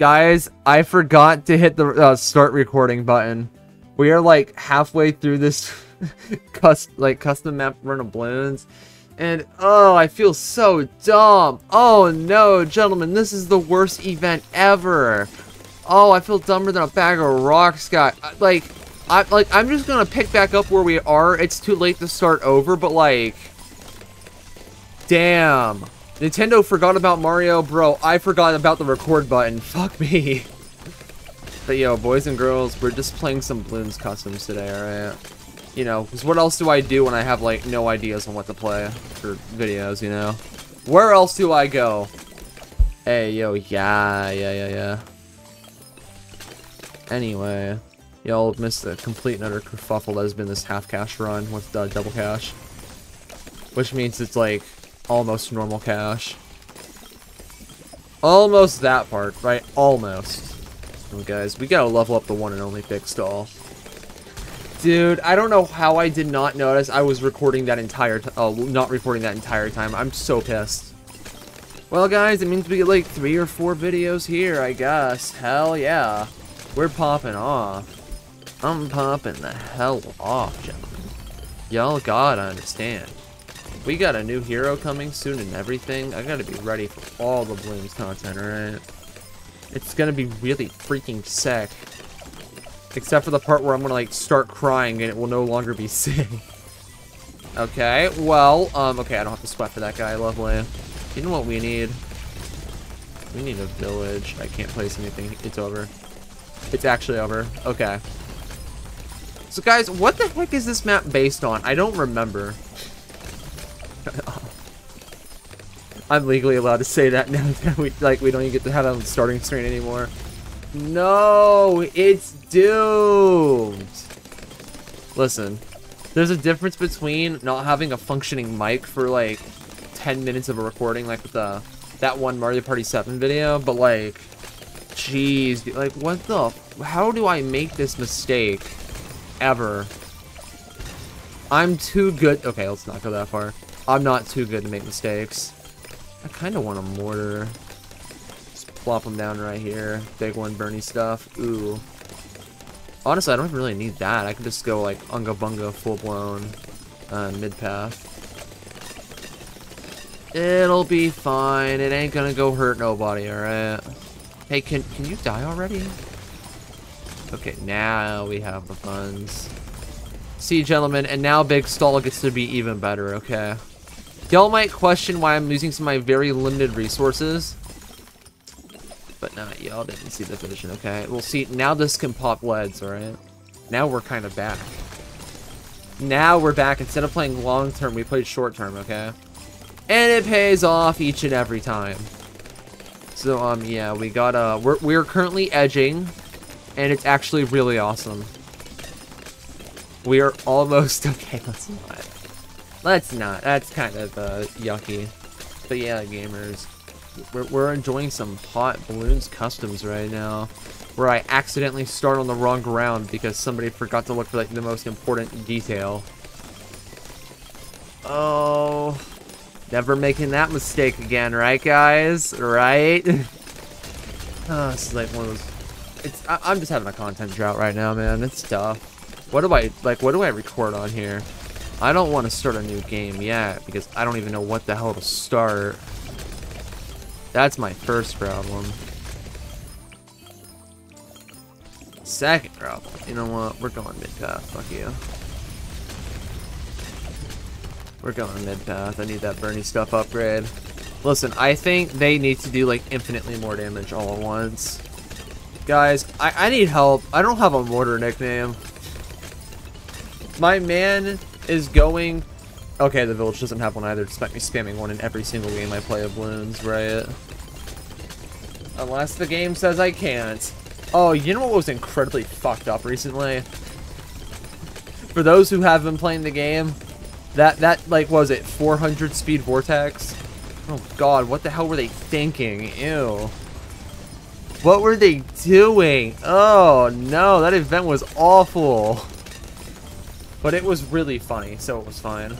Guys, I forgot to hit the uh, start recording button. We are like halfway through this custom, like custom map run of Bloons. And oh, I feel so dumb. Oh no, gentlemen, this is the worst event ever. Oh, I feel dumber than a bag of rocks, guy. Like, I like I'm just gonna pick back up where we are. It's too late to start over, but like, damn. Nintendo forgot about Mario, bro. I forgot about the record button. Fuck me. But yo, boys and girls, we're just playing some Bloons customs today, alright? You know, because what else do I do when I have, like, no ideas on what to play for videos, you know? Where else do I go? Hey, yo, yeah, yeah, yeah, yeah. Anyway, y'all missed the complete and utter kerfuffle that has been this half cash run with uh, double cash. Which means it's, like, almost normal cash. Almost that part, right? Almost. Oh, guys, we gotta level up the one and only Big Stall. Dude, I don't know how I did not notice I was recording that entire. Oh, not recording that entire time. I'm so pissed. Well, guys, it means we get like three or four videos here, I guess. Hell yeah. We're popping off. I'm popping the hell off, gentlemen. Y'all gotta understand. We got a new hero coming soon and everything. I gotta be ready for all the Bloons content, alright? It's gonna be really freaking sick. Except for the part where I'm gonna like start crying and it will no longer be sick. okay, well, um, okay, I don't have to sweat for that guy, lovely. You know what we need? We need a village. I can't place anything. It's over. It's actually over. Okay. So guys, what the heck is this map based on? I don't remember. I'm legally allowed to say that now that we like we don't even get to have that on the starting screen anymore. No, it's doomed. Listen, there's a difference between not having a functioning mic for like 10 minutes of a recording, like with the that one Mario Party 7 video, but like, jeez, like what the? How do I make this mistake ever? I'm too good. Okay, let's not go that far. I'm not too good to make mistakes. I kind of want a mortar. Just plop them down right here. Big one, Burny Stuff. Ooh. Honestly, I don't really need that. I can just go like Unga Bunga full blown uh, mid path. It'll be fine. It ain't gonna go hurt nobody, alright? Hey, can can you die already? Okay, now we have the funds. See, gentlemen, and now Big Stall gets to be even better, okay? Y'all might question why I'm using some of my very limited resources. But not y'all didn't see the vision, okay? Well, see, now this can pop leads, alright? Now we're kind of back. Now we're back. Instead of playing long term, we played short term, okay? And it pays off each and every time. So, um, yeah, we got, uh, we're, we're currently edging. And it's actually really awesome. We are almost, okay, let's not. Let's not. That's kind of uh, yucky. But yeah, gamers. We're, we're enjoying some hot Bloons customs right now. Where I accidentally start on the wrong ground because somebody forgot to look for like the most important detail. Oh. Never making that mistake again, right guys? Right? oh, this is like one of those... It's, I, I'm just having a content drought right now, man. It's tough. What do I, like, what do I record on here? I don't want to start a new game yet because I don't even know what the hell to start. That's my first problem. Second problem. You know what? We're going mid-path. Fuck you. We're going mid-path. I need that Burny Stuff upgrade. Listen, I think they need to do like infinitely more damage all at once. Guys, I, I need help. I don't have a mortar nickname. My man is going... Okay, the village doesn't have one either, despite me spamming one in every single game I play of Bloons, right? Unless the game says I can't. Oh, you know what was incredibly fucked up recently? For those who have been playing the game, that, that like, was it, 400 speed Vortex? Oh god, what the hell were they thinking? Ew. What were they doing? Oh no, that event was awful. But it was really funny, so it was fine.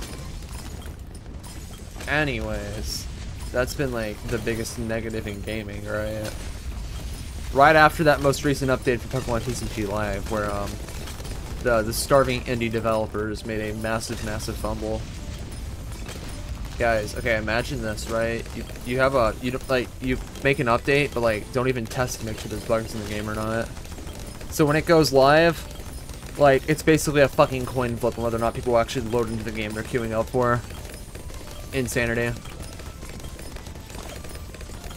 Anyways, that's been like the biggest negative in gaming, right? right after that most recent update for Pokemon TCG Live, where um, the the starving indie developers made a massive, massive fumble. Guys, okay, imagine this, right? You you have a you like you make an update, but like don't even test to make sure there's bugs in the game or not. So when it goes live, like it's basically a fucking coin flip on whether or not people actually load into the game they're queuing up for. Insanity.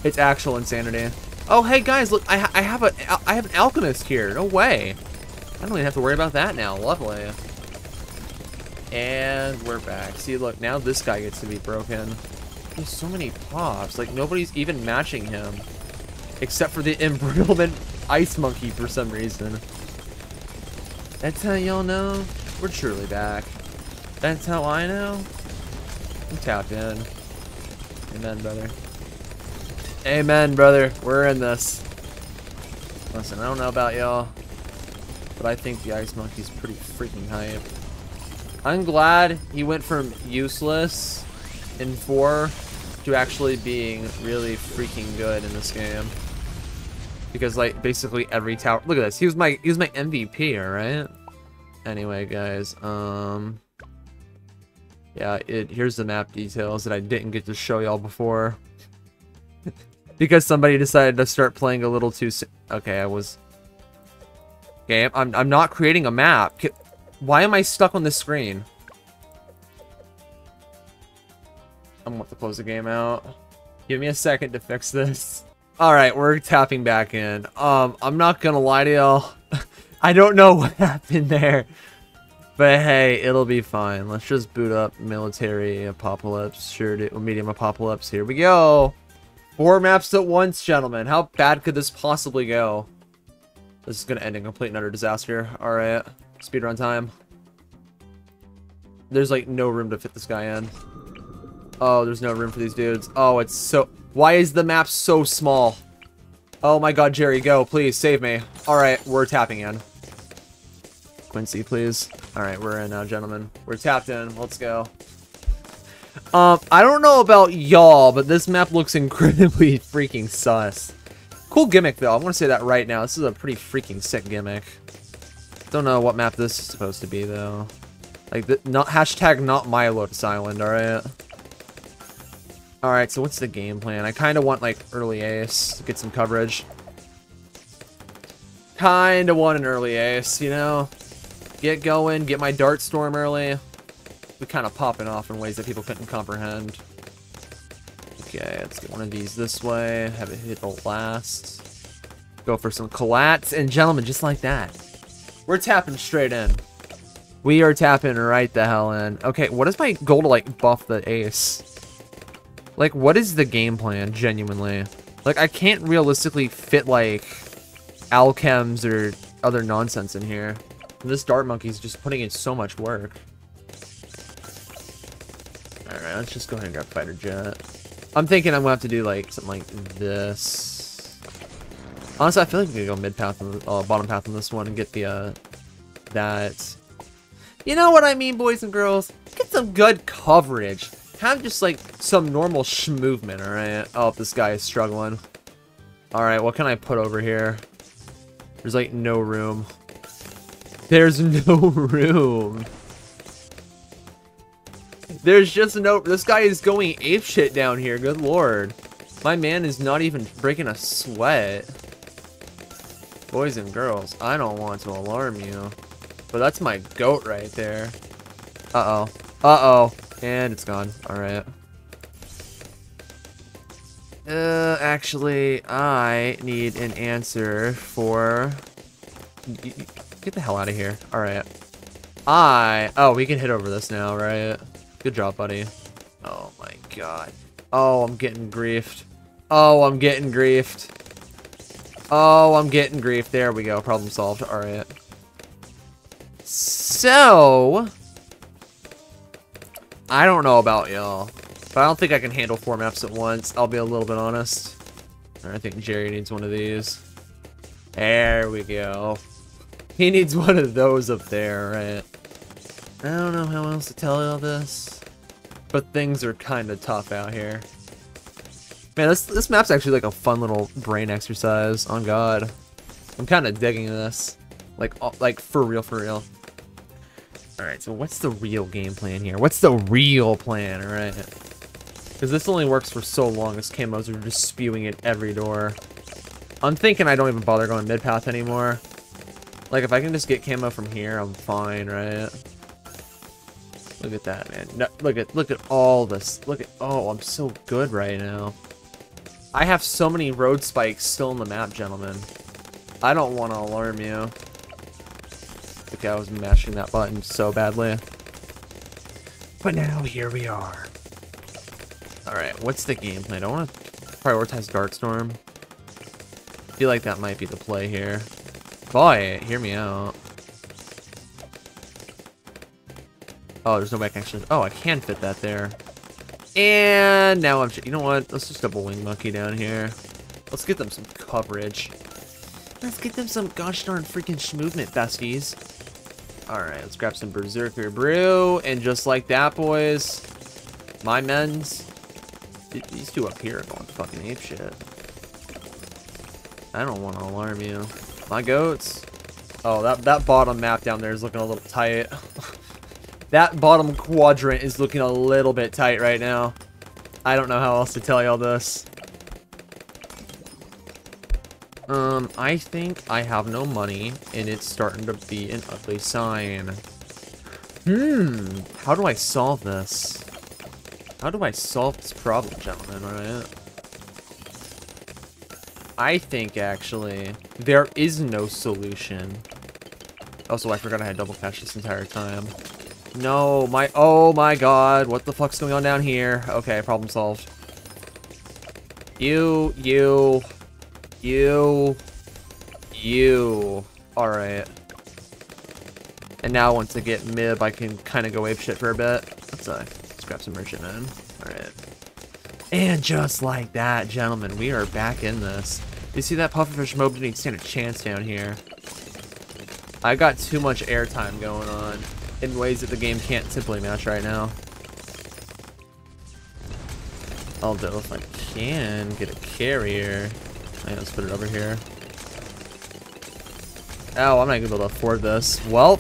It's actual insanity. Oh, hey guys, look, I, I have a I have an alchemist here. No way. I don't even have to worry about that now. Lovely. And we're back. See, look, now this guy gets to be broken. There's so many pops. Like, nobody's even matching him. Except for the embrittlement ice monkey for some reason. That's how y'all know we're truly back. That's how I know I'm tapped in. Amen, brother. Amen, brother. We're in this. Listen, I don't know about y'all, but I think the Ice Monkey's pretty freaking hype. I'm glad he went from useless in 4 to actually being really freaking good in this game. Because like basically every tower look at this, he was my he was my MVP, alright? Anyway guys, um Yeah, it here's the map details that I didn't get to show y'all before because somebody decided to start playing a little too soon. Okay, I was... Okay, I'm, I'm not creating a map. Why am I stuck on this screen? I'm gonna have to close the game out. Give me a second to fix this. Alright, we're tapping back in. Um, I'm not gonna lie to y'all. I don't know what happened there. But hey, it'll be fine. Let's just boot up military apocalypse. Sure, medium apocalypse. Here we go. Four maps at once, gentlemen. How bad could this possibly go? This is going to end in complete and utter disaster. Alright. Speedrun time. There's, like, no room to fit this guy in. Oh, there's no room for these dudes. Oh, it's so... Why is the map so small? Oh my god, Jerry, go. Please, save me. Alright, we're tapping in. Quincy, please. Alright, we're in now, gentlemen. We're tapped in. Let's go. Um, I don't know about y'all, but this map looks incredibly freaking sus. Cool gimmick, though. I'm going to say that right now. This is a pretty freaking sick gimmick. Don't know what map this is supposed to be, though. Like, the, not hashtag not my Lotus Island, alright? Alright, so what's the game plan? I kind of want, like, early ace to get some coverage. Kind of want an early ace, you know? Get going, get my Dart Storm early We kind of popping off in ways that people couldn't comprehend. Okay, let's get one of these this way. Have it hit the last. Go for some collats. And gentlemen, just like that. We're tapping straight in. We are tapping right the hell in. Okay, what is my goal to, like, buff the ace? Like, what is the game plan, genuinely? Like, I can't realistically fit, like, alchems or other nonsense in here. This Dart Monkey's just putting in so much work. Alright, let's just go ahead and grab Fighter Jet. I'm thinking I'm gonna have to do like something like this. Honestly, I feel like we could go mid path and uh, bottom path on this one and get the uh that. You know what I mean, boys and girls? Get some good coverage. Have just like some normal sh movement, alright? Oh, this guy is struggling. Alright, what can I put over here? There's like no room. There's no room. There's just no... This guy is going ape shit down here. Good lord. My man is not even breaking a sweat. Boys and girls, I don't want to alarm you. But that's my goat right there. Uh-oh. Uh-oh. And it's gone. Alright. Uh, actually, I need an answer for... Get the hell out of here. Alright. I... Oh, we can hit over this now, right? Good job, buddy. Oh my god. Oh, I'm getting griefed. Oh, I'm getting griefed. Oh, I'm getting griefed. There we go. Problem solved. Alright. So... I don't know about y'all. But I don't think I can handle four maps at once. I'll be a little bit honest. I think Jerry needs one of these. There we go. He needs one of those up there, right? I don't know how else to tell y'all this, but things are kind of tough out here. Man, this this map's actually like a fun little brain exercise. On God, I'm kind of digging this. Like, like for real, for real. All right, so what's the real game plan here? What's the real plan? All right, because this only works for so long. As camos are just spewing at every door. I'm thinking I don't even bother going mid path anymore. Like, if I can just get camo from here, I'm fine, right? Look at that, man. No, look at look at all this. Look at oh, I'm so good right now. I have so many road spikes still in the map, gentlemen. I don't want to alarm you. Okay, I was mashing that button so badly. But now here we are. Alright, what's the game plan? I want to prioritize Dart Storm. I feel like that might be the play here. Boy, hear me out. Oh, there's no back action. Oh, I can fit that there. And now I'm... You know what? Let's just double wing monkey down here. Let's get them some coverage. Let's get them some gosh darn freaking movement, besties. Alright, let's grab some Berserker Brew. And just like that, boys, my men's... These two up here are going fucking ape shit. I don't want to alarm you. My goats. Oh, that, that bottom map down there is looking a little tight. That bottom quadrant is looking a little bit tight right now. I don't know how else to tell y'all this. Um, I think I have no money, and it's starting to be an ugly sign. Hmm, how do I solve this? How do I solve this problem, gentlemen? I think, actually, there is no solution. Also, I forgot I had double cash this entire time. No, my- oh my god, what the fuck's going on down here? Okay, problem solved. You, you, you, you. Alright. And now once I get MIB, I can kind of go ape shit for a bit. Let's, uh, let's grab some Merchantman. Alright. And just like that, gentlemen, we are back in this. You see that pufferfish mob didn't stand a chance down here. I got too much airtime going on in ways that the game can't simply match right now. Although if I can get a carrier, let's put it over here. Oh, I'm not gonna be able to afford this. Well,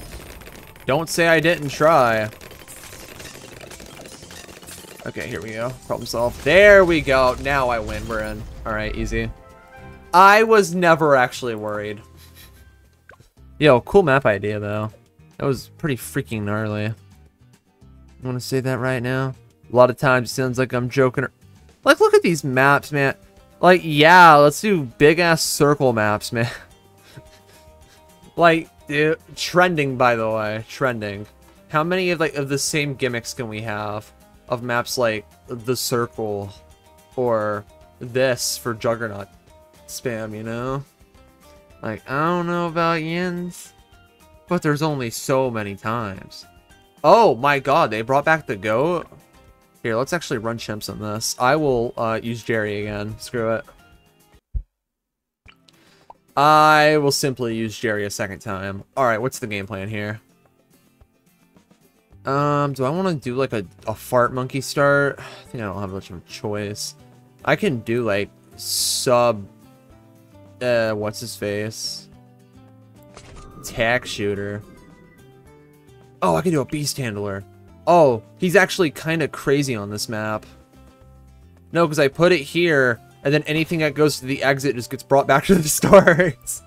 don't say I didn't try. Okay, here we go. Problem solved. There we go. Now I win. We're in. Alright, easy. I was never actually worried. Yo, cool map idea, though. That was pretty freaking gnarly. I want to say that right now. A lot of times it sounds like I'm joking. Like, look at these maps, man. Like, yeah, let's do big-ass circle maps, man. like, dude, trending, by the way. Trending. How many of, like, of the same gimmicks can we have? Of maps like the circle or this for Juggernaut spam, you know? Like, I don't know about yins. But there's only so many times. Oh my god, they brought back the goat? Here, let's actually run chimps on this. I will uh, use Jerry again. Screw it. I will simply use Jerry a second time. Alright, what's the game plan here? Um, do I want to do like a, a fart monkey start? I think I don't have much of a choice. I can do like sub... Uh, what's his face? Tack shooter. Oh, I can do a beast handler. Oh, he's actually kind of crazy on this map. No, because I put it here, and then anything that goes to the exit just gets brought back to the start.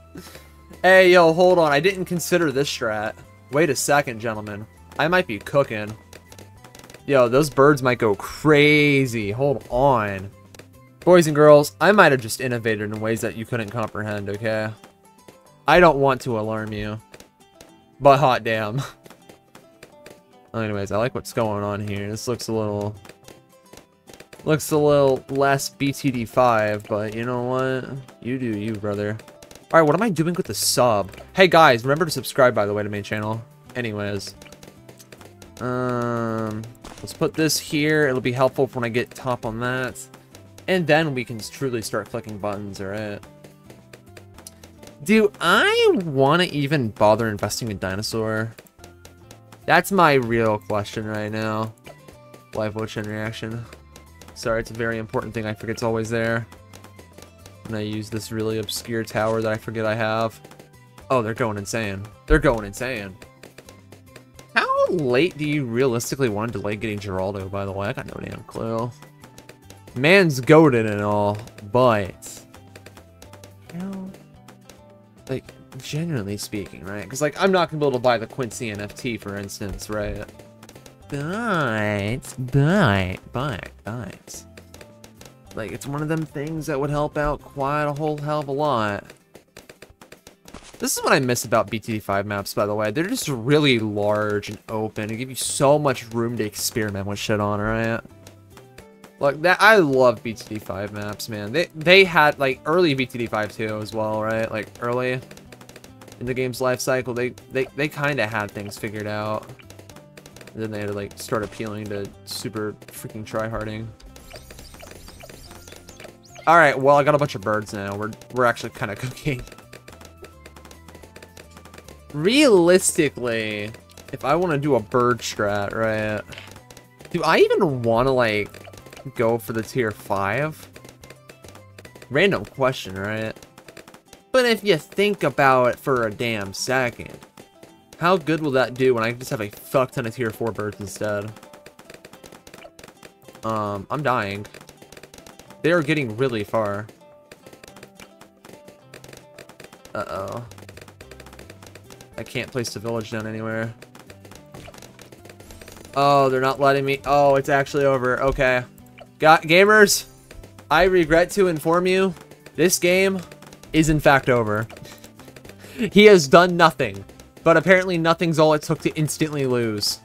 hey, yo, hold on. I didn't consider this strat. Wait a second, gentlemen. I might be cooking. Yo, those birds might go crazy. Hold on. Boys and girls, I might have just innovated in ways that you couldn't comprehend, okay? I don't want to alarm you. But hot damn. Anyways, I like what's going on here. This looks a little... Looks a little less BTD5, but you know what? You do you, brother. Alright, what am I doing with the sub? Hey guys, remember to subscribe, by the way, to my channel. Anyways. Um, let's put this here. It'll be helpful when I get top on that. And then we can truly start clicking buttons, alright? Do I want to even bother investing in Dinosaur? That's my real question right now. Live and reaction. Sorry, it's a very important thing I forget it's always there. And I use this really obscure tower that I forget I have. Oh, they're going insane. They're going insane. How late do you realistically want to delay getting Geraldo, by the way? I got no damn clue. Man's goaded and all, but... You know, like, genuinely speaking, right? Because, like, I'm not going to be able to buy the Quincy NFT, for instance, right? But, but, but, but... Like, it's one of them things that would help out quite a whole hell of a lot. This is what I miss about BTD5 maps, by the way. They're just really large and open. They give you so much room to experiment with shit on, right? Like, that, I love BTD5 maps, man. They, they had, like, early BTD5 too as well, right? Like, early in the game's life cycle, they, they, they kind of had things figured out. And then they had to, like, start appealing to super freaking tryharding. All right, well, I got a bunch of birds now. We're, we're actually kind of cooking. Realistically, if I want to do a bird strat, right? Do I even want to, like, go for the tier 5? Random question, right? But if you think about it for a damn second, how good will that do when I just have a fuck ton of tier 4 birds instead? Um, I'm dying. They are getting really far. Uh-oh. I can't place the village down anywhere. Oh, they're not letting me. Oh, it's actually over. Okay. Got gamers, I regret to inform you, this game is in fact over. he has done nothing, but apparently nothing's all it took to instantly lose.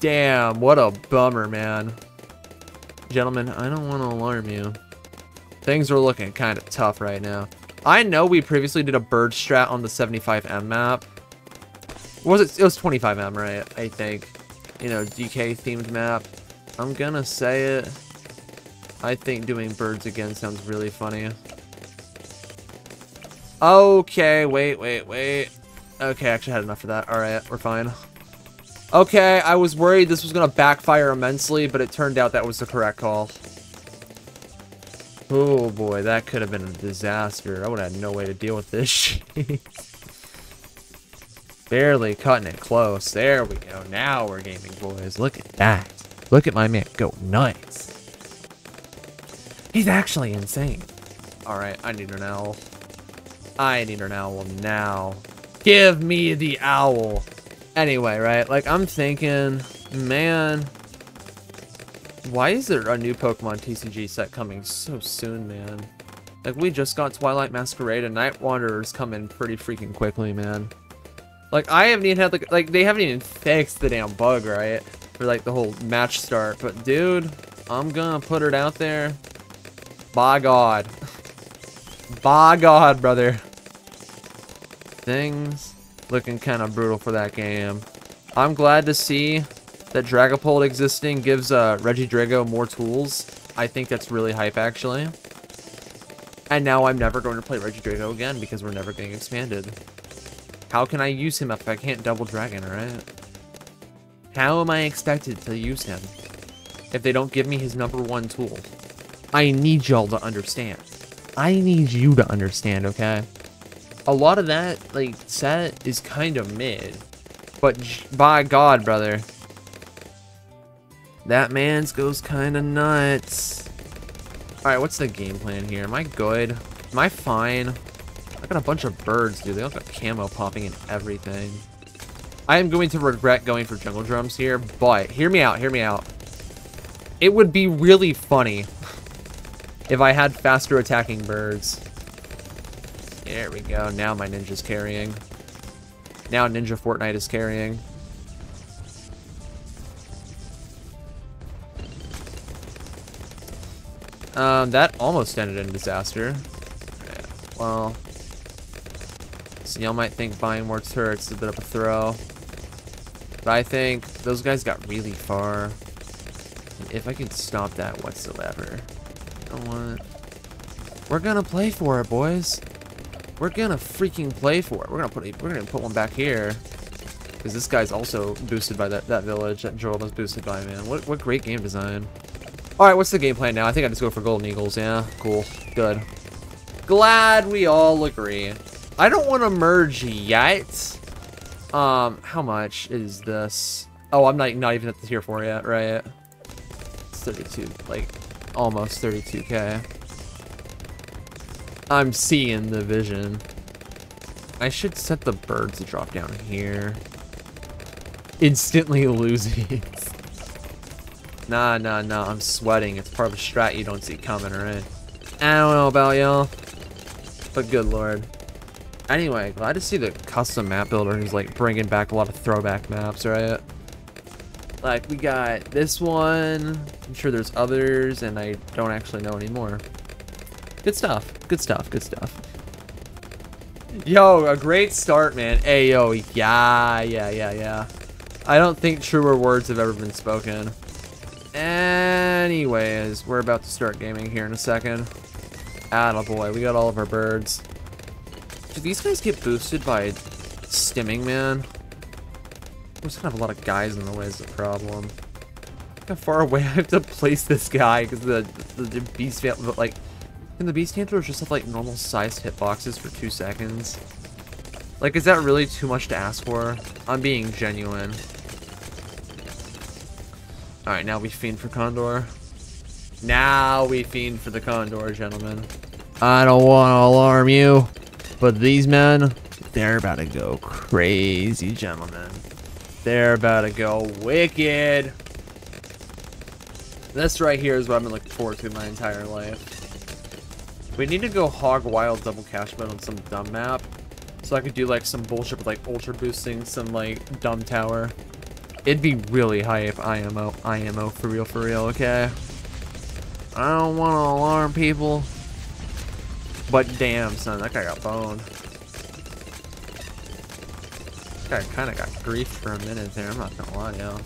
Damn, what a bummer, man. Gentlemen, I don't want to alarm you. Things are looking kind of tough right now. I know we previously did a bird strat on the 75M map. was it? It was 25M, right? I think. You know, DK themed map. I'm gonna say it. I think doing birds again sounds really funny. Okay, wait, wait, wait. Okay, I actually had enough of that. Alright, we're fine. Okay, I was worried this was going to backfire immensely, but it turned out that was the correct call. Oh boy, that could have been a disaster. I would have had no way to deal with this. Barely cutting it close. There we go. Now we're gaming, boys. Look at that. Look at my man go nuts. He's actually insane. Alright, I need an owl. I need an owl now. Give me the owl. Anyway, right? Like, I'm thinking, man, why is there a new Pokemon TCG set coming so soon, man? Like, we just got Twilight Masquerade and Night Wanderers coming pretty freaking quickly, man. Like, I haven't even had, like, like, they haven't even fixed the damn bug, right? For, like, the whole match start. But, dude, I'm gonna put it out there. By God. By God, brother. Things looking kind of brutal for that game. I'm glad to see that Dragapult existing gives uh, Regidrago more tools. I think that's really hype, actually. And now I'm never going to play Regidrago again because we're never getting expanded. How can I use him if I can't double dragon, right? How am I expected to use him if they don't give me his number one tool? I need y'all to understand. I need you to understand, okay? a lot of that, like, set is kind of mid. But by God, brother. That man's goes kind of nuts. Alright, what's the game plan here? Am I good? Am I fine? I got a bunch of birds, dude. They all got camo popping and everything. I am going to regret going for jungle drums here, but hear me out, hear me out. It would be really funny if I had faster attacking birds. There we go. Now my ninja's carrying. Now Ninja Fortnite is carrying. Um, that almost ended in disaster. Well, so y'all might think buying more turrets is a bit of a throw. But I think those guys got really far. And if I can stop that whatsoever. We're gonna play for it, boys. We're gonna freaking play for it. We're gonna put a, we're gonna put one back here. Because this guy's also boosted by that, that village that Joel was boosted by, man. What, what great game design. Alright, what's the game plan now? I think I just go for Golden Eagles, yeah? Cool. Good. Glad we all agree. I don't want to merge yet. Um, how much is this? Oh, I'm not, not even at the tier 4 yet, right? It's 32, like, almost 32k. I'm seeing the vision. I should set the birds to drop down here. Instantly losing. nah, nah, nah, I'm sweating. It's part of a strat you don't see coming, right? I don't know about y'all. But good lord. Anyway, glad to see the custom map builder who's like bringing back a lot of throwback maps, right? Like we got this one. I'm sure there's others, and I don't actually know anymore. Good stuff. Good stuff. Good stuff. Yo, a great start, man. Hey, yo, yeah, yeah, yeah, yeah. I don't think truer words have ever been spoken. Anyways, we're about to start gaming here in a second. Attaboy, we got all of our birds. Do these guys get boosted by stimming, man? We're just gonna have a lot of guys in the way is the problem. Look how far away I have to place this guy because the, the, the beast but like can the beast handlers just have like normal sized hitboxes for two seconds? Like is that really too much to ask for? I'm being genuine. Alright, now we fiend for Condor. Now we fiend for the Condor, gentlemen. I don't want to alarm you, but these men, they're about to go crazy, gentlemen. They're about to go wicked. This right here is what I've been looking forward to my entire life. We need to go hog wild double cash mode on some dumb map. So I could do like some bullshit with like ultra boosting some like dumb tower. It'd be really hype IMO IMO for real for real, okay? I don't want to alarm people. But damn, son, that guy got boned. Guy kind of got grief for a minute there, I'm not gonna lie, yo.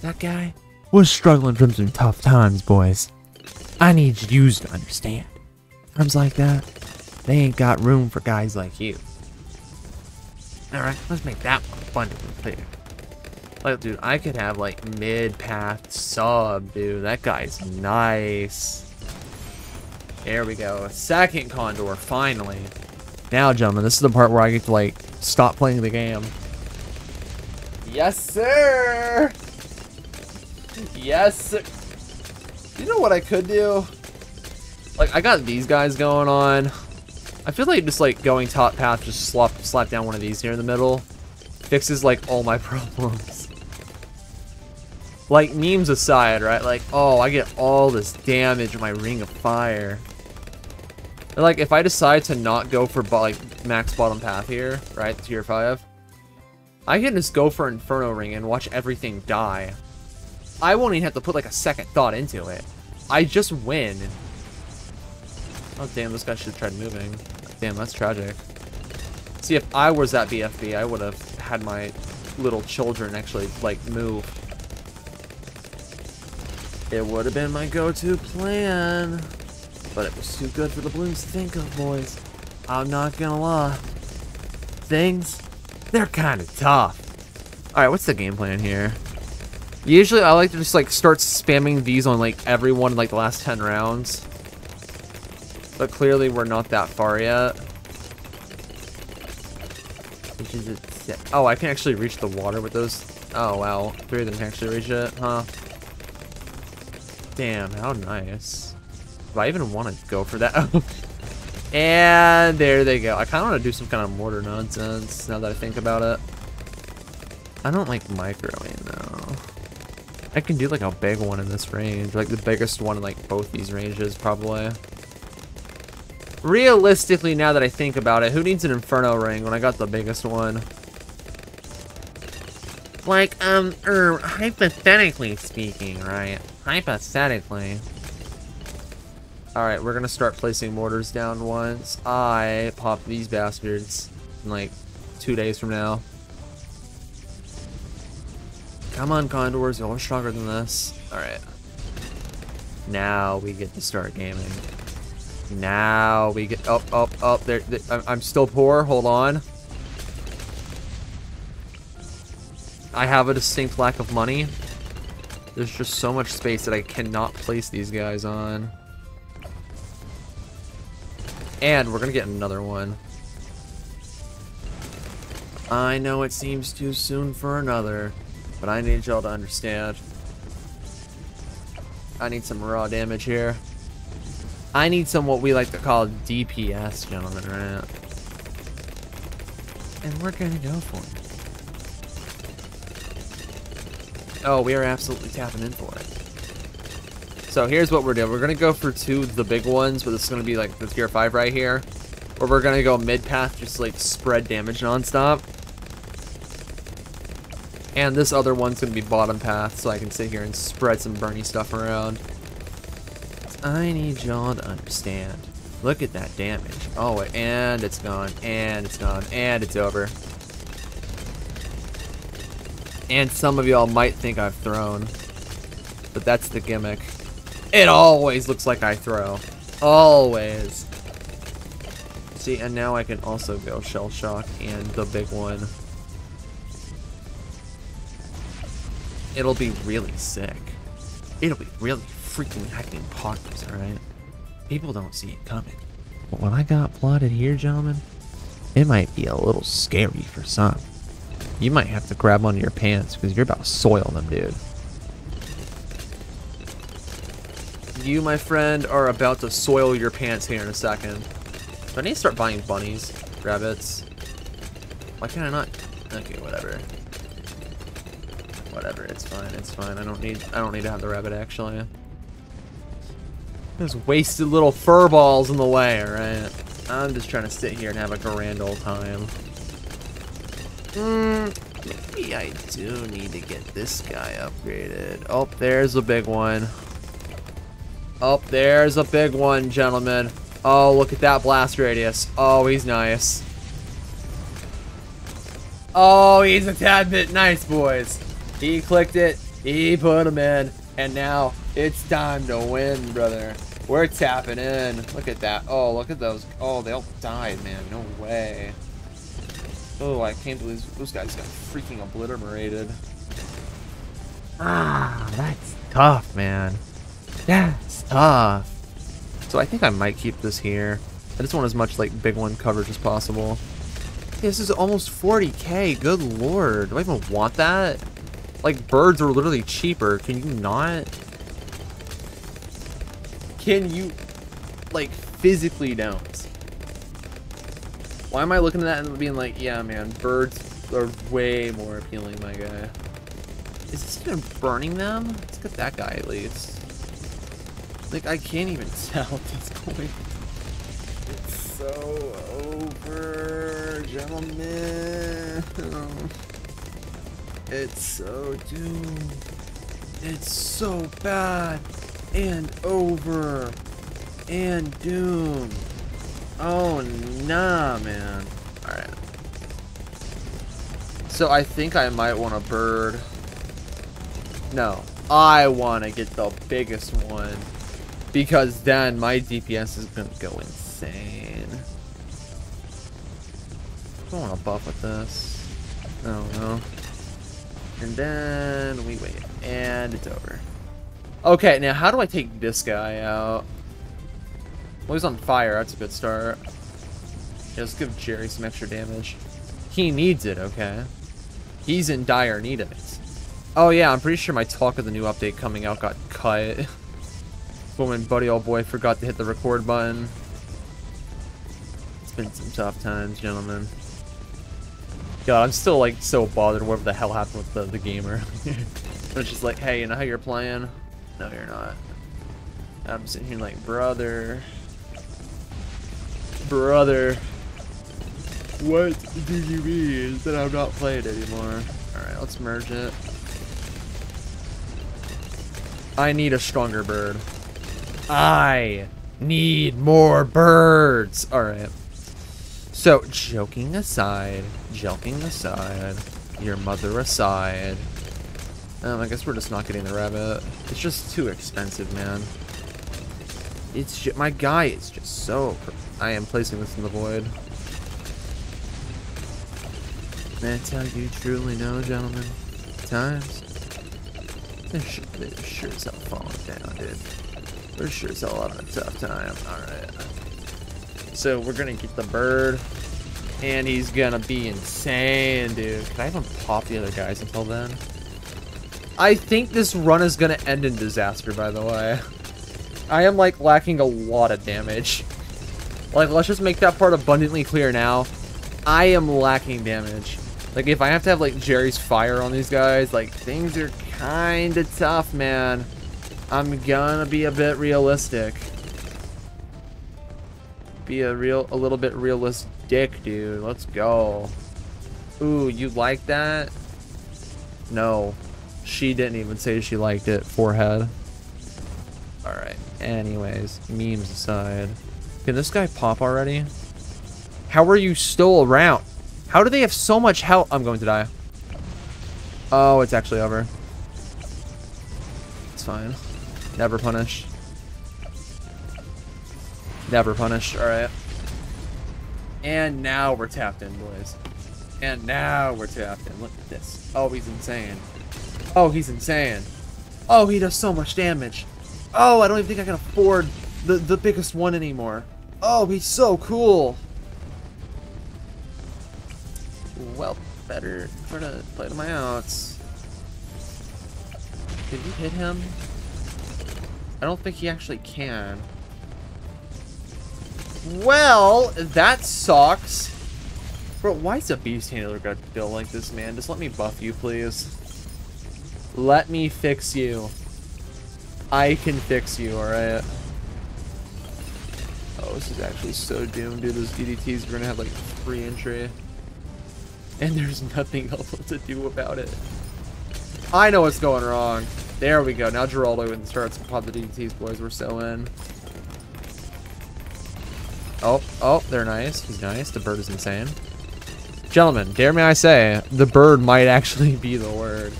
That guy was struggling from some tough times, boys. I need you to understand. Times like that, they ain't got room for guys like you. Alright, let's make that one abundantly clear. Like, dude, I could have, like, mid-path sub, dude. That guy's nice. There we go. Second Condor, finally. Now, gentlemen, this is the part where I get to, like, stop playing the game. Yes, sir! Yes, sir. You know what I could do? Like, I got these guys going on. I feel like just, like, going top path, just slap, slap down one of these here in the middle. Fixes, like, all my problems. Like, memes aside, right? Like, oh, I get all this damage in my Ring of Fire. Like, if I decide to not go for, like, max bottom path here, right, tier 5, I can just go for Inferno Ring and watch everything die. I won't even have to put, like, a second thought into it. I just win. Oh, damn, this guy should have tried moving. Damn, that's tragic. See, if I was that BFB, I would have had my little children actually, like, move. It would have been my go-to plan. But it was too good for the Bloons to think of, boys. I'm not gonna lie. Things, they're kind of tough. Alright, what's the game plan here? Usually I like to just like start spamming these on like everyone in like the last 10 rounds. But clearly we're not that far yet. Which is it? Oh, I can actually reach the water with those. Oh wow, three of them can actually reach it, huh? Damn, how nice. Do I even want to go for that? and there they go. I kind of want to do some kind of mortar nonsense now that I think about it. I don't like microing though. I can do like a big one in this range. Like the biggest one in like both these ranges probably. Realistically, now that I think about it, who needs an Inferno ring when I got the biggest one? Like, um, er, hypothetically speaking, right? Hypothetically. Alright, we're gonna start placing mortars down once I pop these bastards in like two days from now. Come on, Condors, you're stronger than this. Alright. Now we get to start gaming. Now we get up, up, up. There, I'm still poor. Hold on. I have a distinct lack of money. There's just so much space that I cannot place these guys on. And we're gonna get another one. I know it seems too soon for another, but I need y'all to understand. I need some raw damage here. I need some what we like to call DPS, gentlemen, right? And we're gonna go for it. Oh, we are absolutely tapping in for it. So here's what we're doing. We're gonna go for two of the big ones, but this is gonna be like the tier 5 right here. Or we're gonna go mid path, just like spread damage nonstop. And this other one's gonna be bottom path, so I can sit here and spread some Burny Stuff around. I need y'all to understand. Look at that damage. Oh, and it's gone, and it's gone, and it's over. And some of y'all might think I've thrown, but that's the gimmick. It always looks like I throw. Always. See, and now I can also go Shell Shock and the big one. It'll be really sick. It'll be really freaking hacking pockets, alright? People don't see it coming. But when I got plotted here, gentlemen, it might be a little scary for some. You might have to grab onto your pants because you're about to soil them, dude. You, my friend, are about to soil your pants here in a second. I need to start buying bunnies, rabbits. Why can I not? Okay, whatever. Whatever, it's fine, it's fine. I don't need I don't need to have the rabbit actually. There's wasted little fur balls in the way, alright? I'm just trying to sit here and have a grand old time. Hmm, maybe I do need to get this guy upgraded. Oh, there's a big one. Oh, there's a big one, gentlemen. Oh, look at that blast radius. Oh, he's nice. Oh, he's a tad bit nice, boys. He clicked it. He put him in. And now it's time to win, brother. We're tapping in. Look at that. Oh, look at those. Oh, they all died, man. No way. Oh, I can't believe those guys got freaking obliterated. Ah, that's tough, man. That's tough. Ah. So I think I might keep this here. I just want as much, like, big one coverage as possible. This is almost 40k. Good lord. Do I even want that? Like, birds are literally cheaper. Can you not? Can you, like, physically don't? Why am I looking at that and being like, yeah, man, birds are way more appealing, my guy. Is this even burning them? Let's get that guy at least. Like, I can't even tell at this point. It's so over, gentlemen. It's so doomed. It's so bad and over and doomed. Oh, nah, man. Alright. So I think I might want a bird. No. I want to get the biggest one. Because then my DPS is going to go insane. I don't want to buff with this. I don't. And then we wait. And it's over. Okay, now how do I take this guy out? Well, he's on fire. That's a good start. Yeah, let's give Jerry some extra damage. He needs it, okay? He's in dire need of it. Oh yeah, I'm pretty sure my talk of the new update coming out got cut. when Buddy Old Boy forgot to hit the record button. It's been some tough times, gentlemen. God, I'm still like so bothered whatever the hell happened with the, the gamer. it's just like, hey, you know how you're playing? No, you're not. I'm sitting here like, brother. Brother. What do you mean that I'm not playing anymore? Alright, let's merge it. I need a stronger bird. I need more birds! Alright. So, joking aside, joking aside, your mother aside, um, I guess we're just not getting the rabbit. It's just too expensive, man. It's just, my guy is just so... I am placing this in the void. That's how you truly know, gentlemen. Times. They're sure, they're sure as hell falling down, dude. They're sure as hell having a tough time. Alright. So we're gonna get the bird. And he's gonna be insane, dude. Can I even pop the other guys until then? I think this run is gonna end in disaster, by the way. I am, like, lacking a lot of damage. Like, let's just make that part abundantly clear now. I am lacking damage. Like, if I have to have, like, Jerry's fire on these guys, like, things are kind of tough, man. I'm gonna be a bit realistic. Be a real, a little bit realistic dude. Let's go. Ooh, you like that? No. She didn't even say she liked it. Forehead. Alright. Anyways, memes aside. Can this guy pop already? How are you still around? How do they have so much health? I'm going to die. Oh, it's actually over. It's fine. Never punish. Never punish. Alright. And now we're tapped in, boys. And now we're tapped in. Look at this. Oh, he's insane. Oh, he's insane. Oh, he does so much damage. Oh, I don't even think I can afford the, the biggest one anymore. Oh, he's so cool. Well, better try to play to my outs. Did you hit him? I don't think he actually can. Well, that sucks. Bro, why is a beast handler got built like this, man? Just let me buff you, please. Let me fix you. I can fix you, alright? Oh, this is actually so doomed, dude. Those DDTs are gonna have like free entry. And there's nothing else to do about it. I know what's going wrong. There we go. Now Geraldo can start to pop the DDTs, boys. We're so in. Oh, oh, they're nice. He's nice. The bird is insane. Gentlemen, dare me I say, the bird might actually be the word.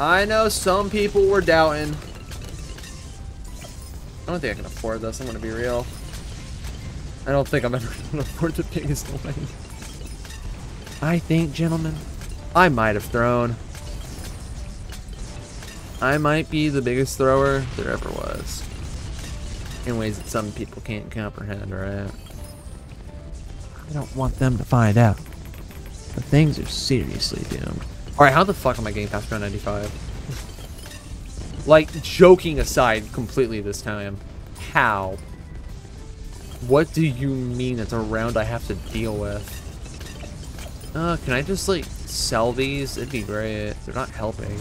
I know some people were doubting. I don't think I can afford this, I'm gonna be real. I don't think I'm ever gonna afford the biggest one. I think, gentlemen, I might have thrown. I might be the biggest thrower there ever was in ways that some people can't comprehend, right? I don't want them to find out. But things are seriously doomed. Alright, how the fuck am I getting past round 95? like, joking aside completely this time. How? What do you mean it's a round I have to deal with? Uh, can I just, like, sell these? It'd be great. They're not helping.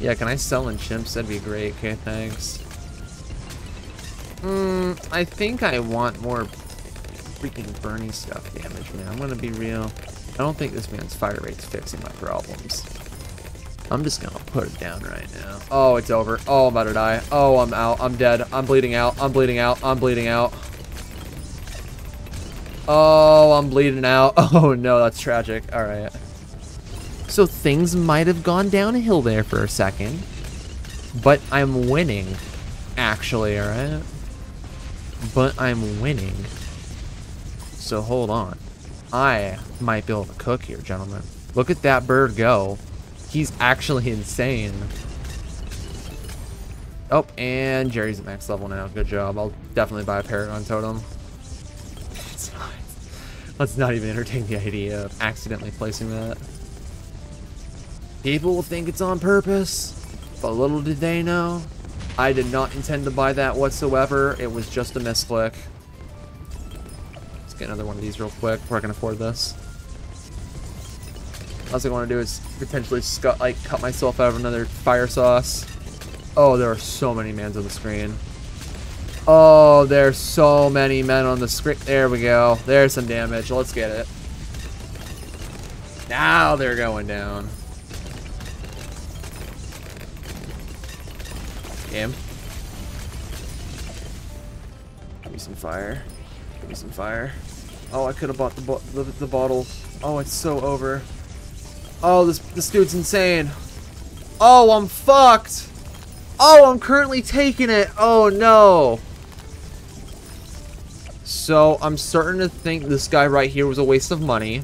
Yeah, can I sell in chimps? That'd be great. Okay, thanks. Hmm, I think I want more freaking Burny Stuff damage, man. I'm gonna be real. I don't think this man's fire rate's fixing my problems. I'm just gonna put it down right now. Oh, it's over. Oh, I'm about to die. Oh, I'm out. I'm dead. I'm bleeding out. I'm bleeding out. I'm bleeding out. Oh, I'm bleeding out. Oh, no, that's tragic. All right. So things might have gone downhill there for a second. But I'm winning, actually, all right? but I'm winning. So hold on. I might be able to cook here, gentlemen. Look at that bird go. He's actually insane. Oh, and Jerry's at max level now. Good job. I'll definitely buy a Paragon Totem. Let's not even entertain the idea of accidentally placing that. People will think it's on purpose, but little did they know, I did not intend to buy that whatsoever. It was just a misclick. Let's get another one of these real quick before I can afford this. Last thing I want to do is potentially like cut myself out of another fire sauce. Oh, there are so many men on the screen. Oh, there's so many men on the screen. There we go. There's some damage. Let's get it. Now they're going down. Give me some fire. Give me some fire. Oh, I could have bought the, bo the, the bottle. Oh, it's so over. Oh, this this dude's insane. Oh, I'm fucked. Oh, I'm currently taking it. Oh no. So I'm starting to think this guy right here was a waste of money.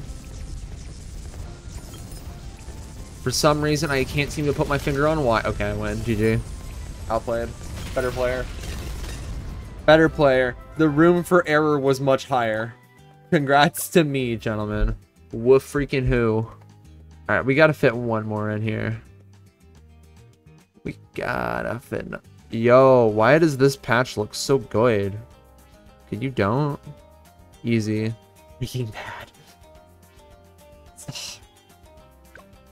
For some reason, I can't seem to put my finger on why. Okay, I win. GG. Outplayed. Better player. Better player. The room for error was much higher. Congrats to me, gentlemen. Woof freaking who. Alright, we gotta fit one more in here. We gotta fit... Yo, why does this patch look so good? Can you don't? Easy. Freaking bad.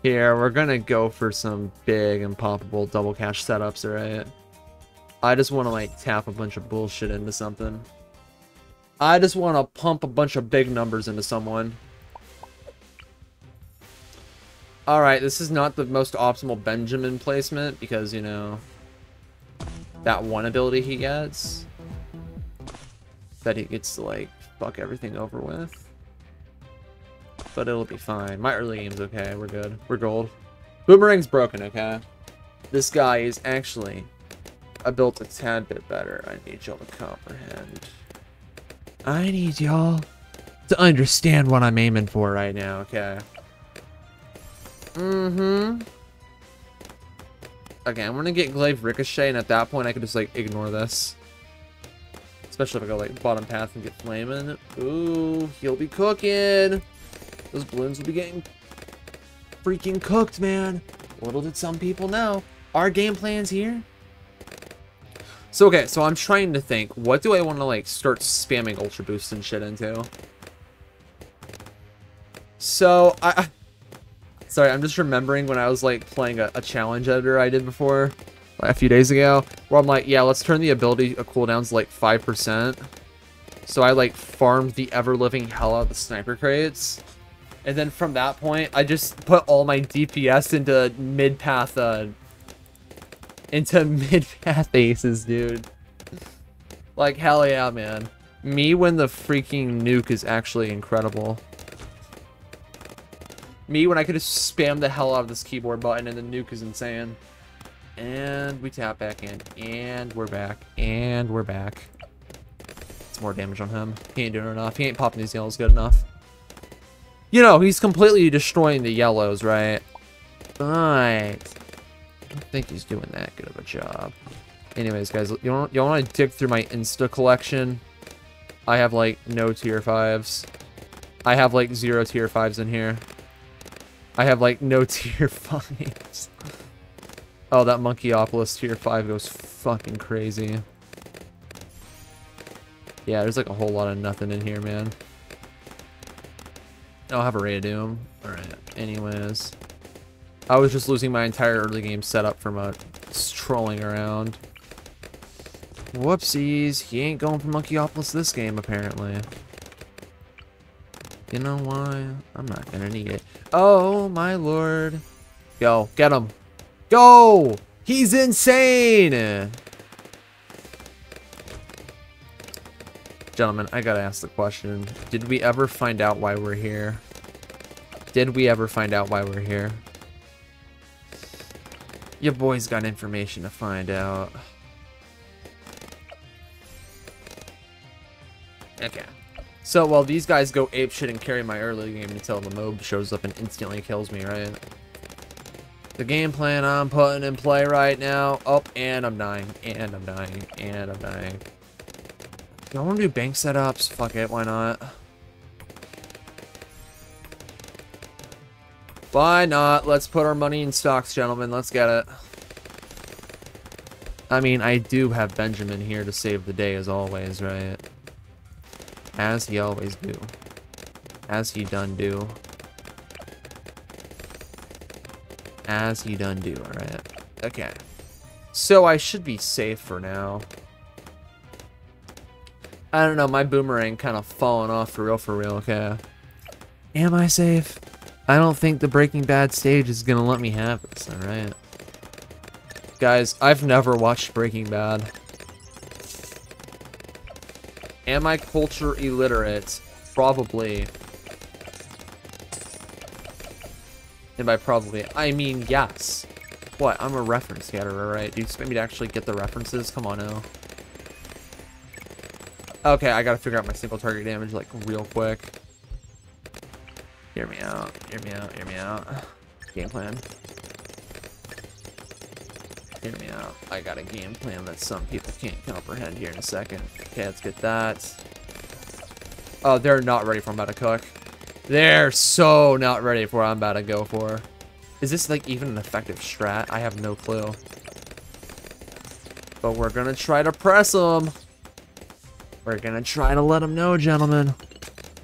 Here, we're gonna go for some big and poppable double cash setups, alright? I just want to, like, tap a bunch of bullshit into something. I just want to pump a bunch of big numbers into someone. Alright, this is not the most optimal Benjamin placement, because, you know, that one ability he gets, that he gets to, like, fuck everything over with but it'll be fine. My early game's okay. We're good. We're gold. Boomerang's broken, okay? This guy is actually I built a tad bit better. I need y'all to comprehend. I need y'all to understand what I'm aiming for right now, okay? Mm-hmm. Okay, I'm gonna get Glaive Ricochet, and at that point I could just, like, ignore this. Especially if I go, like, bottom path and get Flamin'. Ooh, he'll be cooking! Those balloons will be getting freaking cooked, man. Little did some people know. Our game plan's here. So, okay, so I'm trying to think. What do I want to, like, start spamming Ultra Boost and shit into? So, I... I sorry, I'm just remembering when I was, like, playing a, a challenge editor I did before, like, a few days ago, where I'm like, yeah, let's turn the ability cooldowns, like, 5%. So I, like, farmed the ever-living hell out of the sniper crates. And then from that point, I just put all my DPS into mid-path, uh, into mid-path aces, dude. Like, hell yeah, man. Me when the freaking nuke is actually incredible. Me when I could just spam the hell out of this keyboard button and the nuke is insane. And we tap back in. And we're back. And we're back. It's more damage on him. He ain't doing enough. He ain't popping these yells good enough. You know, he's completely destroying the yellows, right? But I don't think he's doing that good of a job. Anyways, guys, you want you want to dig through my Insta collection? I have like no tier fives. I have like zero tier fives in here. I have like no tier fives. oh, that Monkeyopolis tier five goes fucking crazy. Yeah, there's like a whole lot of nothing in here, man. I'll have a Ray of Doom. Alright, anyways. I was just losing my entire early game setup from a trolling around. Whoopsies. He ain't going for Monkeyopolis this game, apparently. You know why? I'm not gonna need it. Oh, my lord. Go. Get him. Go! He's insane! Gentlemen, I gotta ask the question. Did we ever find out why we're here? Did we ever find out why we're here? Your boy's got information to find out. Okay. So while these guys go ape shit and carry my early game until the mob shows up and instantly kills me, right? The game plan I'm putting in play right now. Oh, and I'm dying. And I'm dying. And I'm dying. Do I want to do bank setups? Fuck it, why not? Why not? Let's put our money in stocks, gentlemen. Let's get it. I mean, I do have Benjamin here to save the day as always, right? As he always do. As he done do. As he done do, alright? Okay. So I should be safe for now. I don't know, my boomerang kind of falling off for real, for real, okay? Am I safe? I don't think the Breaking Bad stage is gonna let me have this, alright? Guys, I've never watched Breaking Bad. Am I culture illiterate? Probably. And by probably, I mean yes. What? I'm a reference getter, right? Do you expect me to actually get the references? Come on now. Okay, I gotta figure out my single target damage, like, real quick. Hear me out, hear me out, hear me out. Game plan. Hear me out. I got a game plan that some people can't comprehend here in a second. Okay, let's get that. Oh, they're not ready for I'm about to cook. They're so not ready for what I'm about to go for. Is this like even an effective strat? I have no clue. But we're gonna try to press them. We're gonna try to let them know, gentlemen.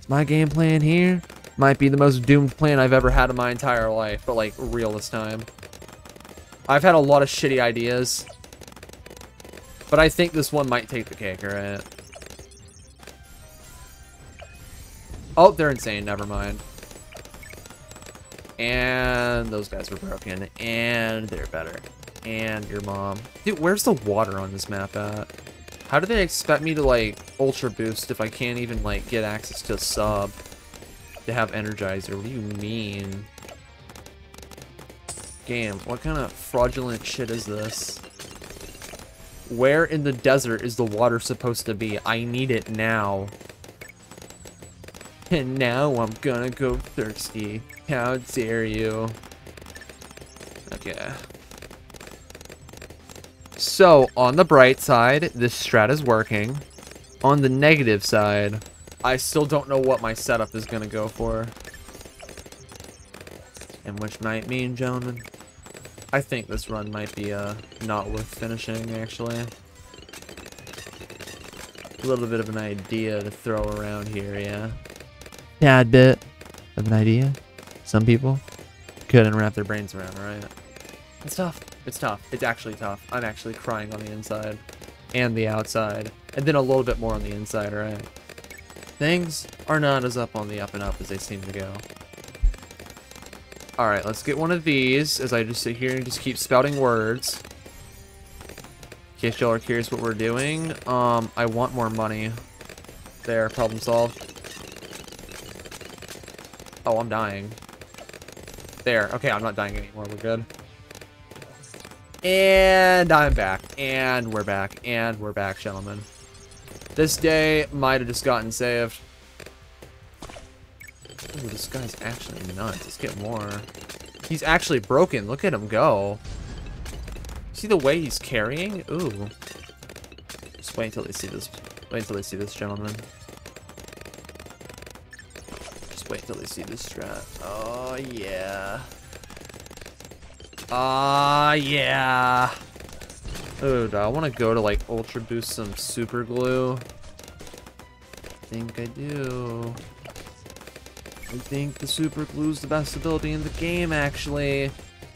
My game plan here might be the most doomed plan I've ever had in my entire life, but like real this time. I've had a lot of shitty ideas. But I think this one might take the cake, alright? Oh, they're insane. Never mind. And those guys were broken. And they're better. And your mom. Dude, where's the water on this map at? How do they expect me to, like, ultra boost if I can't even, like, get access to a sub? To have Energizer. What do you mean? Game, what kind of fraudulent shit is this? Where in the desert is the water supposed to be? I need it now. And now I'm gonna go thirsty. How dare you? Okay. So, on the bright side, this strat is working. On the negative side, I still don't know what my setup is gonna go for. And which might mean, gentlemen, I think this run might be uh, not worth finishing, actually. A little bit of an idea to throw around here, yeah? Tad bit of an idea. Some people couldn't wrap their brains around, right? It's tough. It's tough. It's actually tough. I'm actually crying on the inside and the outside. And then a little bit more on the inside, right? Things are not as up on the up and up as they seem to go. Alright, let's get one of these as I just sit here and just keep spouting words. In case y'all are curious what we're doing. Um, I want more money. There, problem solved. Oh, I'm dying. There. Okay, I'm not dying anymore. We're good. And I'm back. And we're back. And we're back, gentlemen. This day might have just gotten saved. Ooh, this guy's actually nuts. Let's get more. He's actually broken. Look at him go. See the way he's carrying? Ooh. Just wait until they see this. Wait until they see this gentleman. Just wait until they see this strat. Oh, yeah. Ah, uh, yeah. Dude, I want to go to, like, Ultra Boost some Super Glue. I think I do. I think the super glue is the best ability in the game, actually.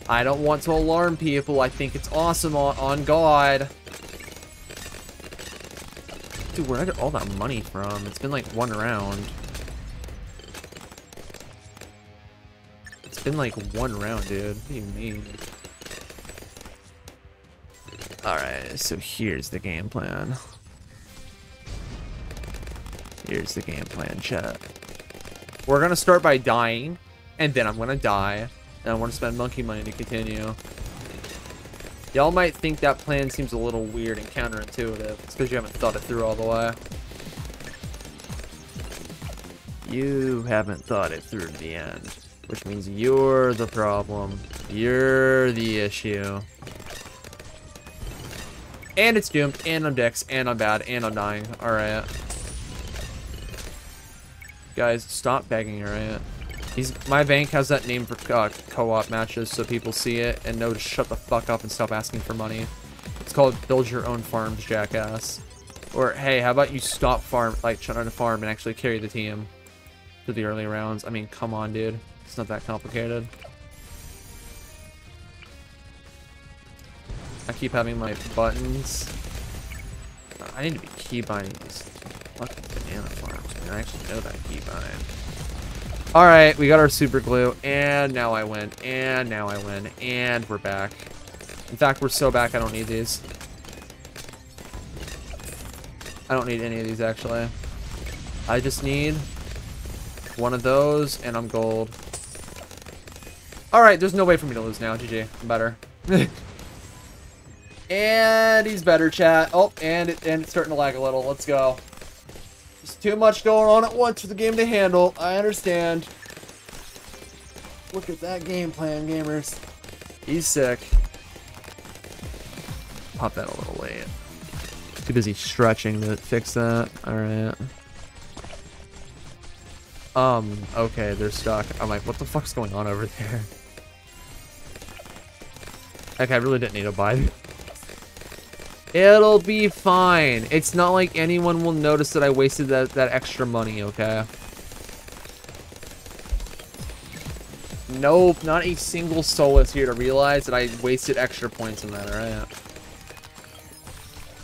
I don't want to alarm people. I think it's awesome on, on God. Dude, where did I all that money from? It's been like one round. It's been like one round, dude. What do you mean? Alright, so here's the game plan. Here's the game plan, chat. We're gonna start by dying, and then I'm gonna die, and I want to spend monkey money to continue. Y'all might think that plan seems a little weird and counterintuitive. It's because you haven't thought it through all the way. You haven't thought it through to the end. Which means you're the problem. You're the issue. And it's doomed, and I'm Dex, and I'm bad, and I'm dying. Alright. Guys, stop begging, alright? He's my bank has that name for uh, co-op matches, so people see it and know to shut the fuck up and stop asking for money. It's called build your own farms, jackass. Or hey, how about you stop farm like trying to farm and actually carry the team to the early rounds? I mean, come on, dude. It's not that complicated. I keep having my buttons. I need to be keybinding these fucking banana farms. I actually know that key bind. Alright, we got our super glue, and now I win, and now I win, and we're back. In fact, we're so back I don't need these. I don't need any of these, actually. I just need one of those, and I'm gold. Alright, there's no way for me to lose now. GG. I'm better. and he's better, chat. Oh, and, it, and it's starting to lag a little. Let's go There's too much going on at once for the game to handle. I understand. Look at that game plan, gamers. He's sick. Pop that a little late. Too busy stretching to fix that. Alright. Um, okay, they're stuck. I'm like, what the fuck's going on over there? Okay, I really didn't need to buy It'll be fine. It's not like anyone will notice that I wasted that, that extra money, okay? Nope, not a single soul is here to realize that I wasted extra points on that, alright?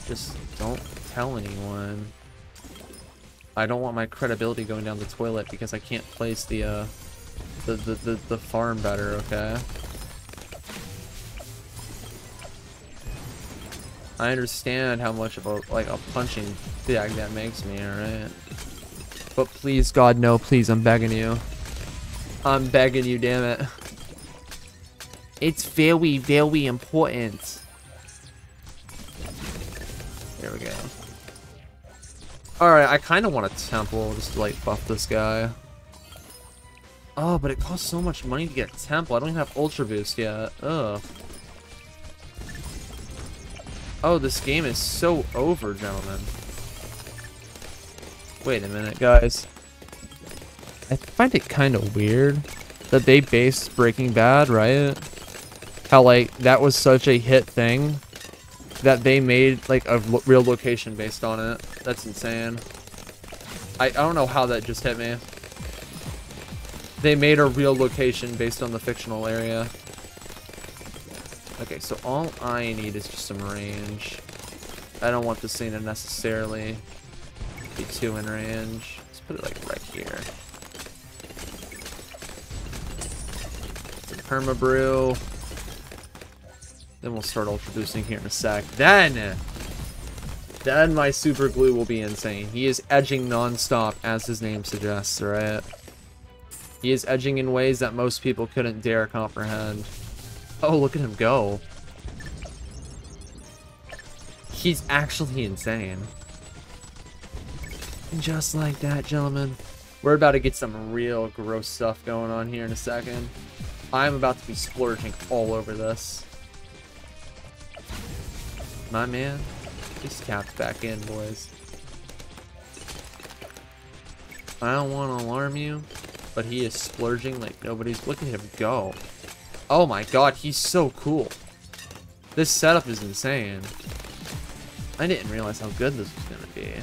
Just don't tell anyone. I don't want my credibility going down the toilet because I can't place the, uh, the, the, the, the farm better, okay? I understand how much of a like a punching bag that makes me, alright? But please, God, no, please, I'm begging you. I'm begging you, damn it. It's very, very important. There we go. Alright, I kind of want a temple just to like buff this guy. Oh, but it costs so much money to get a temple. I don't even have Ultra Boost yet. Ugh. Oh, this game is so over, gentlemen. Wait a minute, guys. I find it kind of weird that they based Breaking Bad, right? How, like, that was such a hit thing that they made, like, a lo real location based on it. That's insane. I, I don't know how that just hit me. They made a real location based on the fictional area. Okay, so all I need is just some range. I don't want this thing to necessarily be too in range. Let's put it like right here. Perma brew. Then we'll start ultra boosting here in a sec. Then, then my super glue will be insane. He is edging non-stop, as his name suggests, right? He is edging in ways that most people couldn't dare comprehend. Oh, look at him go. He's actually insane. And just like that, gentlemen, we're about to get some real gross stuff going on here in a second. I'm about to be splurging all over this. My man, just capped back in, boys. I don't want to alarm you, but he is splurging like nobody's. Look at him go. Oh my god, he's so cool. This setup is insane. I didn't realize how good this was gonna be.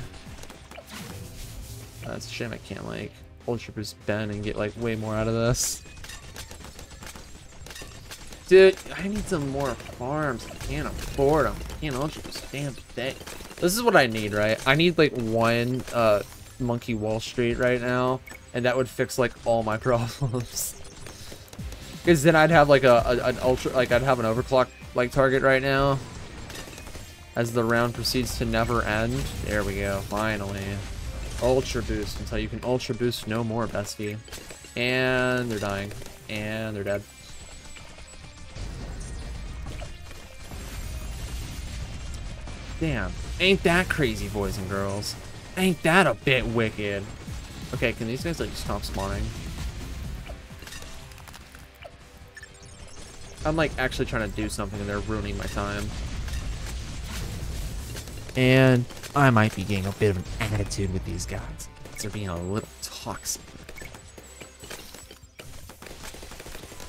That's a shame I can't like Ultra Boost Ben and get like way more out of this. Dude, I need some more farms. I can't afford them. I can't Ultra Boost damn thing. This is what I need, right? I need like one uh, Monkey Wall Street right now, and that would fix like all my problems. Because then I'd have like a, a, an ultra, like I'd have an overclock like target right now. As the round proceeds to never end. There we go, finally. Ultra boost until you can ultra boost no more, bestie. And they're dying. And they're dead. Damn. Ain't that crazy, boys and girls. Ain't that a bit wicked. Okay, can these guys like stop spawning? I'm like actually trying to do something and they're ruining my time. And I might be getting a bit of an attitude with these guys. They're being a little toxic.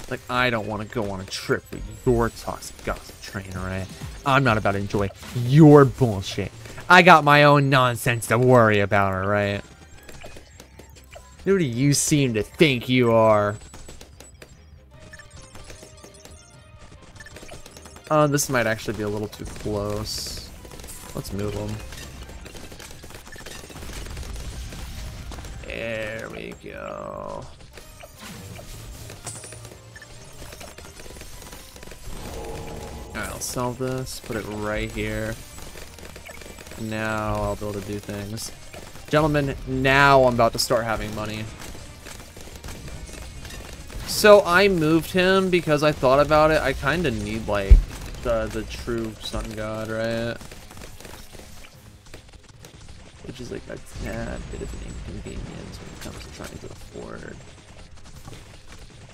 Like, I don't want to go on a trip with your toxic gossip train, alright? I'm not about to enjoy your bullshit. I got my own nonsense to worry about, alright? Who do you seem to think you are? Uh, this might actually be a little too close. Let's move them. There we go. Alright, I'll sell this, put it right here. Now I'll be able to do things. Gentlemen, now I'm about to start having money. So I moved him because I thought about it. I kind of need like the the true sun god, right? Which is like a tad bit of an inconvenience when it comes to trying to afford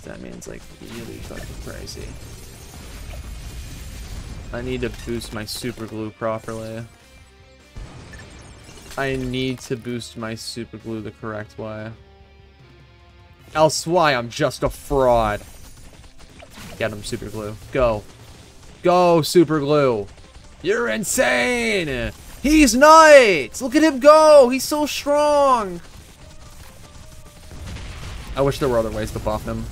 that means like really fucking crazy. I need to boost my super glue properly. I need to boost my super glue the correct way. Else why I'm just a fraud. Get him, super glue. Go. Go, super glue. You're insane! He's nuts! Look at him go! He's so strong! I wish there were other ways to buff him.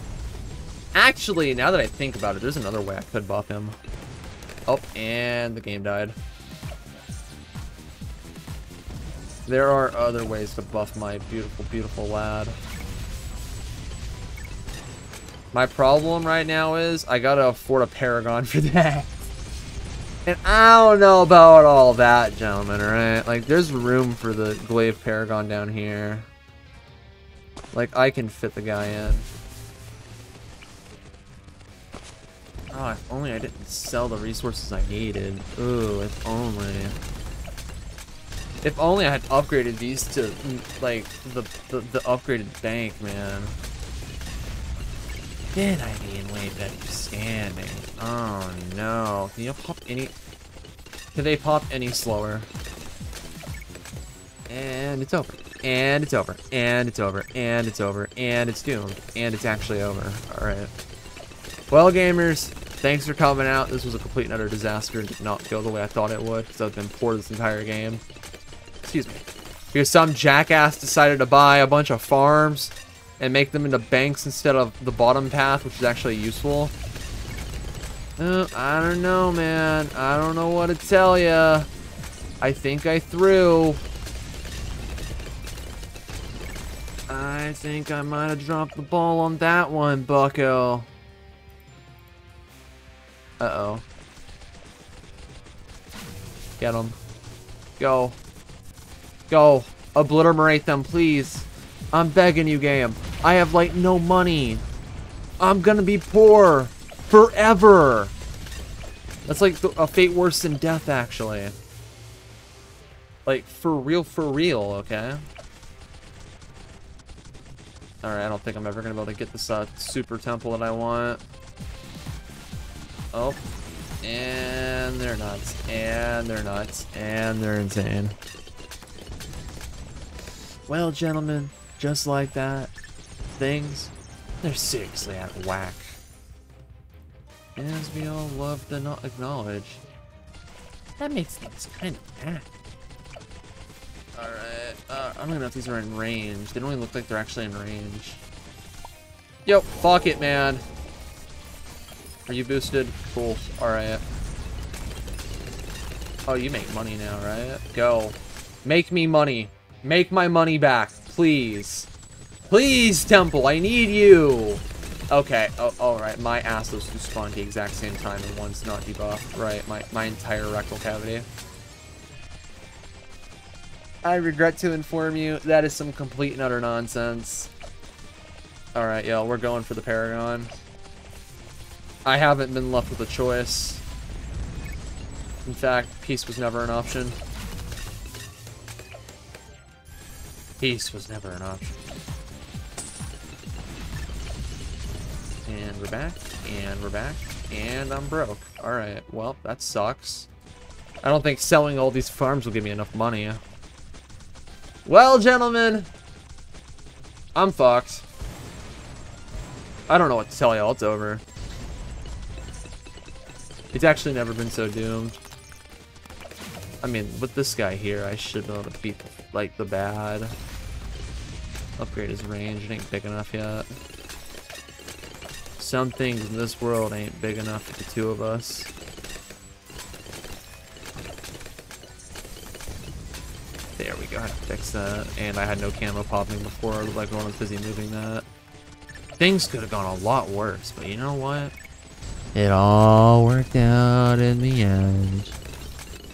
Actually, now that I think about it, there's another way I could buff him. Oh, and the game died. There are other ways to buff my beautiful, beautiful lad. My problem right now is I gotta afford a Paragon for that. And I don't know about all that, gentlemen, right? Like, there's room for the Glaive Paragon down here. Like, I can fit the guy in. Oh, if only I didn't sell the resources I needed. Ooh, if only. If only I had upgraded these to, like, the, the, the upgraded bank, man. Then I'd be in way better standing. Oh, no. Can you pop any... Can they pop any slower? And it's over. And it's over. And it's over. And it's over. And it's doomed. And it's actually over. Alright. Well, gamers, thanks for coming out. This was a complete and utter disaster. It did not go the way I thought it would, because I've been poor this entire game. Excuse me. Because some jackass decided to buy a bunch of farms and make them into banks instead of the bottom path, which is actually useful. Uh, I don't know, man. I don't know what to tell ya. I think I threw. I think I might have dropped the ball on that one, bucko. Uh-oh. Get him. Go. Go. Obliterate them, please. I'm begging you, game. I have, like, no money. I'm gonna be poor. Forever. That's like a fate worse than death, actually. Like, for real, for real, okay? Alright, I don't think I'm ever gonna be able to get this uh, super temple that I want. Oh. And they're nuts. And they're nuts. And they're insane. Well, gentlemen, just like that, things, they're seriously out of whack. As we all love to not acknowledge. That makes things kind of bad. Alright, uh, I don't even know if these are in range. They don't even look like they're actually in range. Yo, fuck it, man. Are you boosted? Cool. Alright. Oh, you make money now, right? Go. Make me money. Make my money back, please. Please, Temple, I need you. Okay, oh, alright, my ass those two spawned the exact same time and one's not debuffed. Right, my, my entire rectal cavity. I regret to inform you, that is some complete and utter nonsense. Alright, yo, we're going for the Paragon. I haven't been left with a choice. In fact, peace was never an option. Peace was never an option. And we're back, and we're back, and I'm broke. Alright, well, that sucks. I don't think selling all these farms will give me enough money. Well, gentlemen, I'm fucked. I don't know what to tell y'all, it's over. It's actually never been so doomed. I mean, with this guy here, I should be able to beat, like, the bad. Upgrade his range, it ain't big enough yet. Some things in this world ain't big enough for the two of us. There we go, I fix that. And I had no camo popping before, like I was busy moving that. Things could have gone a lot worse, but you know what? It all worked out in the end.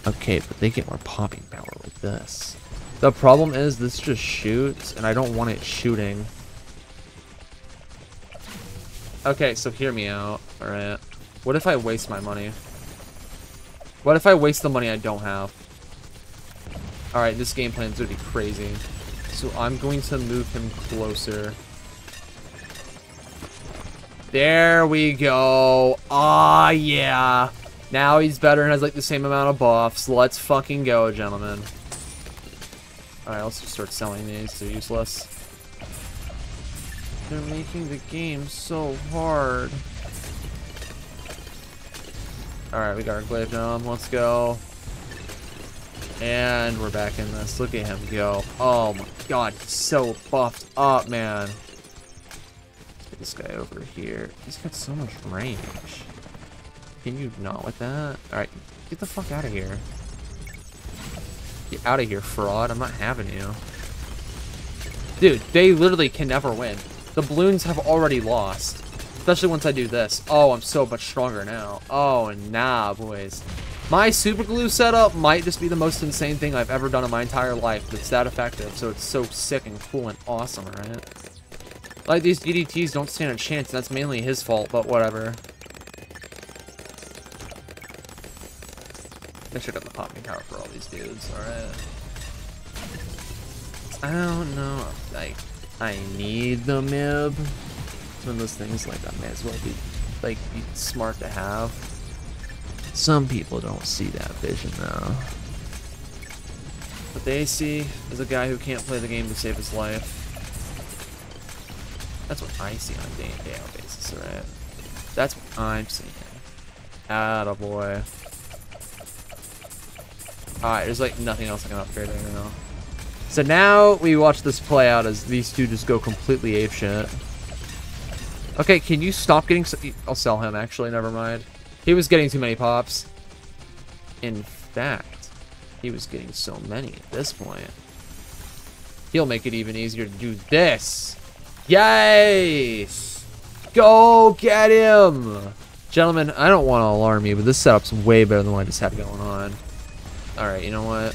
Okay, but they get more popping power like this. The problem is this just shoots, and I don't want it shooting. Okay, so hear me out. Alright. What if I waste my money? What if I waste the money I don't have? Alright, this game plan is going to be crazy. So I'm going to move him closer. There we go. Ah, yeah. Now he's better and has like the same amount of buffs. Let's fucking go, gentlemen. Alright, let's just start selling these. They're useless. They're making the game so hard. Alright, we got our glaive gnome. Let's go. And we're back in this. Look at him go. Oh my god, he's so buffed up, man. Let's get this guy over here. He's got so much range. Can you not with that? Alright, get the fuck out of here. Get out of here, fraud. I'm not having you. Dude, they literally can never win. The balloons have already lost. Especially once I do this. Oh, I'm so much stronger now. Oh, and nah, boys. My super glue setup might just be the most insane thing I've ever done in my entire life. It's that effective, so it's so sick and cool and awesome, right? Like, these DDTs don't stand a chance, and that's mainly his fault, but whatever. I should have the popping power for all these dudes, alright? I don't know, like, I need the MIB It's one of those things like that may as well be like be smart to have. Some people don't see that vision though. What they see is a guy who can't play the game to save his life. That's what I see on a day in day out basis, right? That's what I'm seeing. Attaboy. Alright, there's like nothing else I can upgrade right now. So now we watch this play out as these two just go completely apeshit. Okay, can you stop getting... So I'll sell him, actually. Never mind. He was getting too many pops. In fact, he was getting so many at this point. He'll make it even easier to do this. Yes! Go get him! Gentlemen, I don't want to alarm you, but this setup's way better than what I just had going on. Alright, you know what?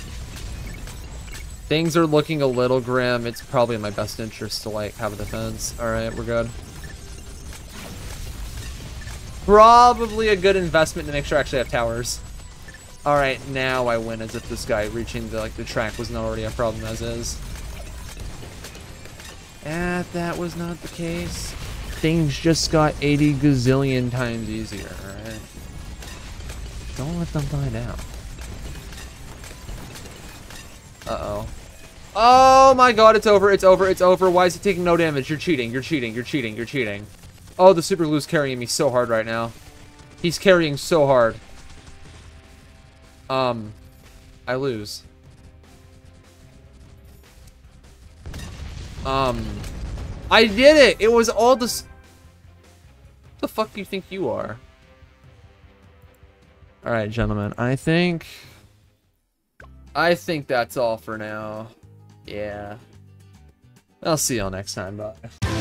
Things are looking a little grim. It's probably in my best interest to, like, have a defense. Alright, we're good. Probably a good investment to make sure I actually have towers. Alright, now I win as if this guy reaching the like the track wasn't already a problem as is. And that was not the case. Things just got 80 gazillion times easier, alright? Don't let them find out. Uh-oh. Oh my god, it's over, it's over, it's over. Why is it taking no damage? You're cheating, you're cheating, you're cheating, you're cheating. Oh, the super glue's carrying me so hard right now. He's carrying so hard. Um, I lose. Um, I did it! It was all this... the fuck do you think you are? Alright, gentlemen. I think... I think that's all for now. Yeah. I'll see y'all next time. Bye.